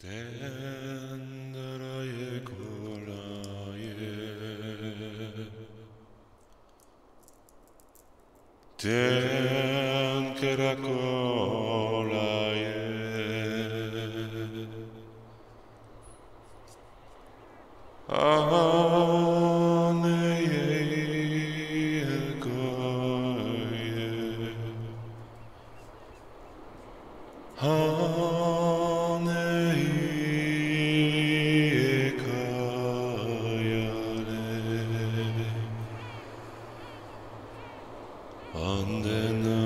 Tendraye kolaye Tenkera kolaye London.